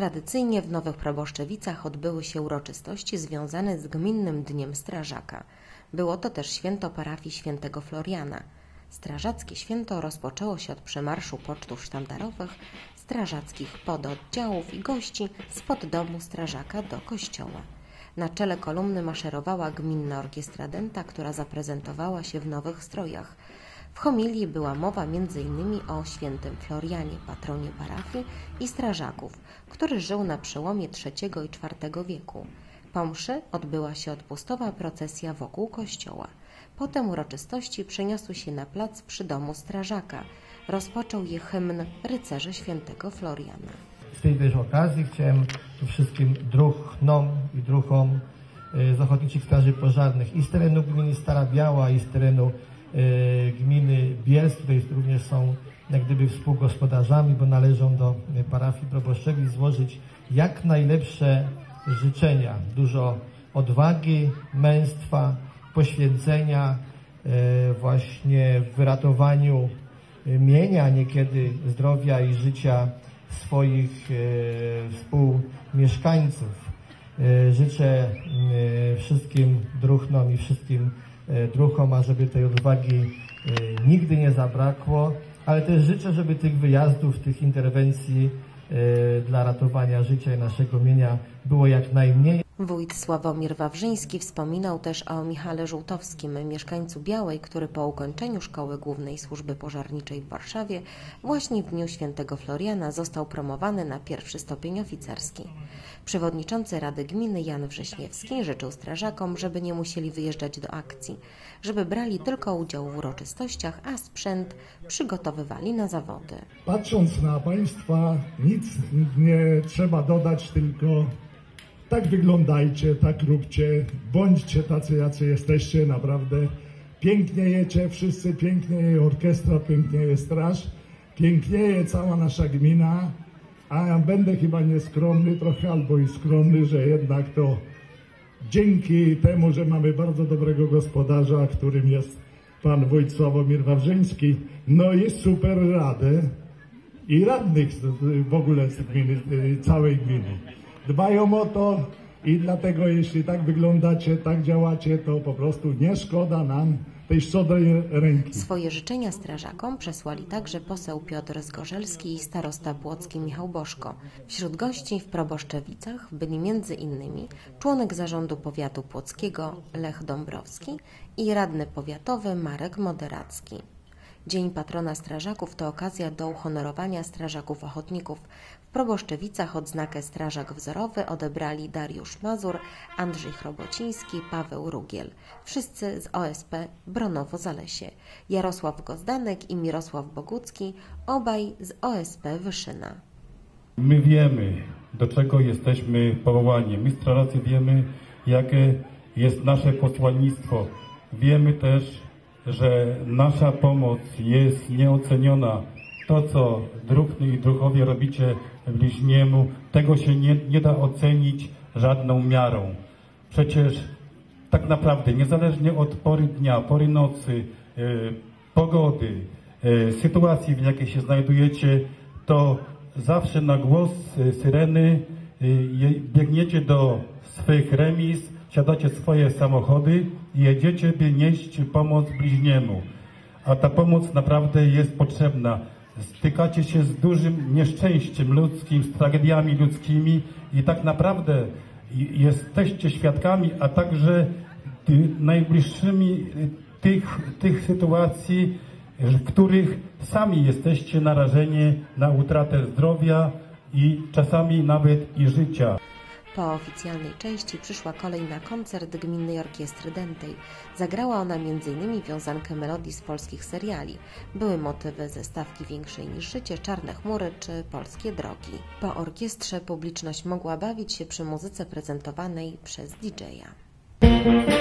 Tradycyjnie w Nowych Proboszczewicach odbyły się uroczystości związane z Gminnym Dniem Strażaka. Było to też święto parafii świętego Floriana. Strażackie święto rozpoczęło się od przemarszu pocztów sztandarowych, strażackich pododdziałów i gości spod domu strażaka do kościoła. Na czele kolumny maszerowała gminna orkiestra denta, która zaprezentowała się w nowych strojach. W homilii była mowa m.in. o świętym Florianie, patronie parafii i strażaków, który żył na przełomie III i IV wieku. Po mszy odbyła się odpustowa procesja wokół kościoła. Potem uroczystości przeniosły się na plac przy domu strażaka. Rozpoczął je hymn Rycerze Świętego Floriana. Z tej też okazji chciałem wszystkim druhnom i druhom e, z Ochotniczych Straży Pożarnych i z terenu gminy Stara Biała i z terenu e, gminy Bielsk, tutaj również są jak gdyby współgospodarzami, bo należą do e, parafii proboszczewi, złożyć jak najlepsze życzenia. Dużo odwagi, męstwa, poświęcenia e, właśnie w wyratowaniu e, mienia, niekiedy zdrowia i życia swoich współmieszkańców. Życzę wszystkim druhnom i wszystkim druhom, ażeby tej odwagi nigdy nie zabrakło, ale też życzę, żeby tych wyjazdów, tych interwencji e, dla ratowania życia i naszego mienia było jak najmniej. Wójt Sławomir Wawrzyński wspominał też o Michale Żółtowskim, mieszkańcu Białej, który po ukończeniu Szkoły Głównej Służby Pożarniczej w Warszawie właśnie w dniu świętego Floriana został promowany na pierwszy stopień oficerski. Przewodniczący Rady Gminy Jan Wrześniewski życzył strażakom, żeby nie musieli wyjeżdżać do akcji, żeby brali tylko udział w uroczystościach, a sprzęt przygotowywali na zawody. Patrząc na Państwa, nic nie trzeba dodać, tylko tak wyglądajcie, tak róbcie, bądźcie tacy, jacy jesteście, naprawdę. Piękniejecie, wszyscy pięknieje orkiestra, pięknieje straż, pięknieje cała nasza gmina, a ja będę chyba nieskromny trochę, albo i skromny, że jednak to dzięki temu, że mamy bardzo dobrego gospodarza, którym jest pan wójt Sławomir Wawrzyński, no i super radę i radnych w ogóle z gminy, całej gminy. Dbają o to i dlatego jeśli tak wyglądacie, tak działacie, to po prostu nie szkoda nam tej szczodrej ręki. Swoje życzenia strażakom przesłali także poseł Piotr Zgorzelski i starosta płocki Michał Boszko. Wśród gości w Proboszczewicach byli między innymi członek zarządu powiatu płockiego Lech Dąbrowski i radny powiatowy Marek Moderacki. Dzień patrona strażaków to okazja do uhonorowania strażaków ochotników. W Proboszczewicach odznakę Strażak Wzorowy odebrali Dariusz Mazur, Andrzej Chrobociński, Paweł Rugiel. Wszyscy z OSP Bronowo-Zalesie. Jarosław Gozdanek i Mirosław Bogucki, obaj z OSP Wyszyna. My wiemy, do czego jesteśmy powołani. My strażacy wiemy, jakie jest nasze posłannictwo. Wiemy też, że nasza pomoc jest nieoceniona. To, co druhny i druhowie robicie bliźniemu, tego się nie, nie da ocenić żadną miarą. Przecież tak naprawdę, niezależnie od pory dnia, pory nocy, e, pogody, e, sytuacji, w jakiej się znajdujecie, to zawsze na głos e, syreny biegniecie do swych remis, siadacie swoje samochody i jedziecie, by nieść pomoc bliźniemu. A ta pomoc naprawdę jest potrzebna. Stykacie się z dużym nieszczęściem ludzkim, z tragediami ludzkimi i tak naprawdę jesteście świadkami, a także najbliższymi tych, tych sytuacji, w których sami jesteście narażeni na utratę zdrowia i czasami nawet i życia. Po oficjalnej części przyszła kolej na koncert Gminnej Orkiestry Dętej. Zagrała ona m.in. wiązankę melodii z polskich seriali. Były motywy ze stawki Większej niż życie, Czarne chmury czy Polskie drogi. Po orkiestrze publiczność mogła bawić się przy muzyce prezentowanej przez DJ-a.